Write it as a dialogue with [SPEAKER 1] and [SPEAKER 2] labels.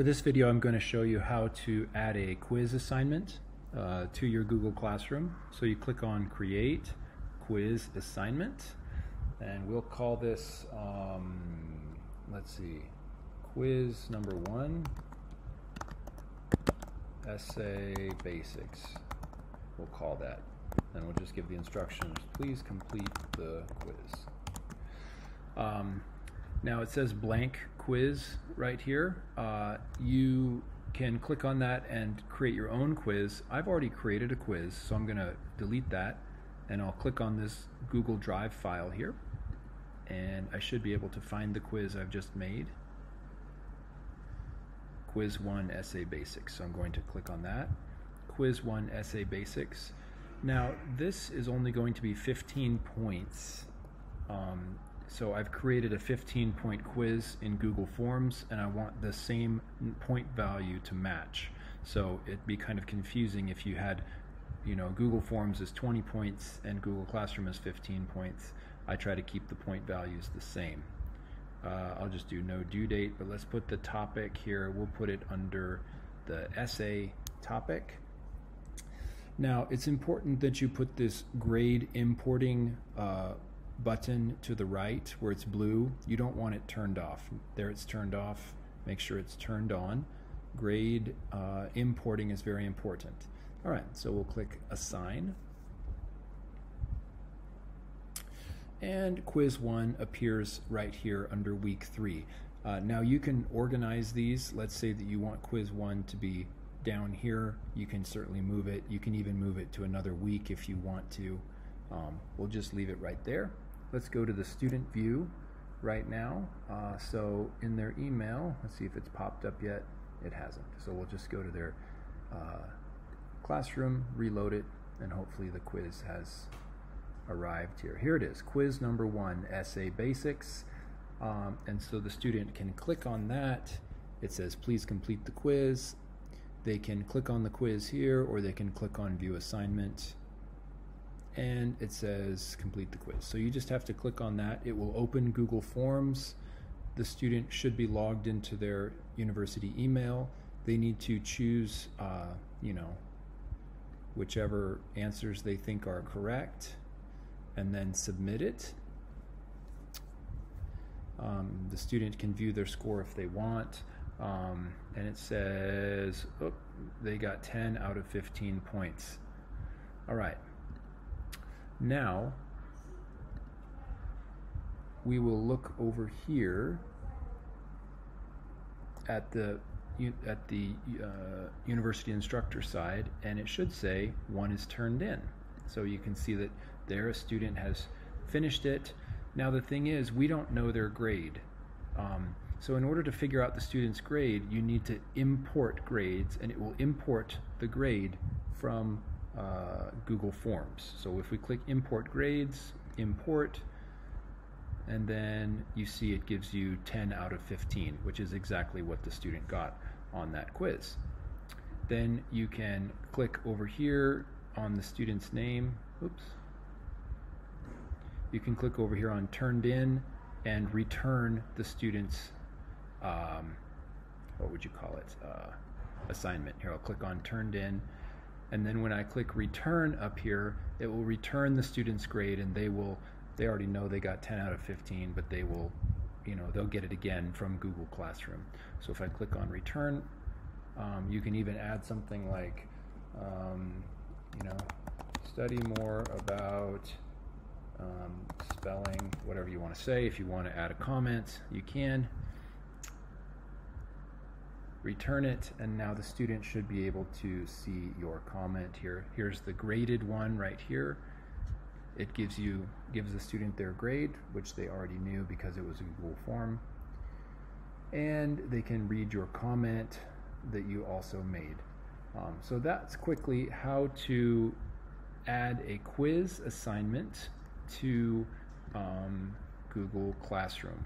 [SPEAKER 1] For this video, I'm going to show you how to add a quiz assignment uh, to your Google Classroom. So you click on Create Quiz Assignment, and we'll call this, um, let's see, quiz number one, essay basics. We'll call that. And we'll just give the instructions. Please complete the quiz. Um, now it says blank quiz right here. Uh, you can click on that and create your own quiz. I've already created a quiz, so I'm going to delete that and I'll click on this Google Drive file here and I should be able to find the quiz I've just made. Quiz 1 Essay Basics. So I'm going to click on that. Quiz 1 Essay Basics. Now this is only going to be 15 points. Um, so I've created a 15 point quiz in Google Forms and I want the same point value to match. So it'd be kind of confusing if you had, you know, Google Forms is 20 points and Google Classroom is 15 points. I try to keep the point values the same. Uh, I'll just do no due date, but let's put the topic here. We'll put it under the essay topic. Now, it's important that you put this grade importing uh, button to the right where it's blue, you don't want it turned off. There it's turned off. Make sure it's turned on. Grade uh, importing is very important. All right, so we'll click Assign. And quiz one appears right here under week three. Uh, now you can organize these. Let's say that you want quiz one to be down here. You can certainly move it. You can even move it to another week if you want to. Um, we'll just leave it right there. Let's go to the student view right now. Uh, so in their email, let's see if it's popped up yet. It hasn't. So we'll just go to their uh, classroom, reload it, and hopefully the quiz has arrived here. Here it is, quiz number one, essay basics. Um, and so the student can click on that. It says, please complete the quiz. They can click on the quiz here, or they can click on view assignment and it says complete the quiz. So you just have to click on that. It will open Google Forms. The student should be logged into their university email. They need to choose, uh, you know, whichever answers they think are correct and then submit it. Um, the student can view their score if they want. Um, and it says, oh, they got 10 out of 15 points. All right. Now, we will look over here at the at the uh, university instructor side and it should say one is turned in. So you can see that there a student has finished it. Now the thing is we don't know their grade. Um, so in order to figure out the student's grade you need to import grades and it will import the grade from uh, Google Forms. So if we click import grades, import, and then you see it gives you 10 out of 15, which is exactly what the student got on that quiz. Then you can click over here on the student's name. Oops. You can click over here on turned in and return the student's, um, what would you call it, uh, assignment. Here I'll click on turned in and then when I click return up here it will return the student's grade and they will they already know they got 10 out of 15 but they will you know they'll get it again from Google Classroom. So if I click on return um, you can even add something like um, you know study more about um, spelling whatever you want to say. If you want to add a comment you can return it and now the student should be able to see your comment here. Here's the graded one right here. It gives you gives the student their grade which they already knew because it was a Google form. And they can read your comment that you also made. Um, so that's quickly how to add a quiz assignment to um, Google Classroom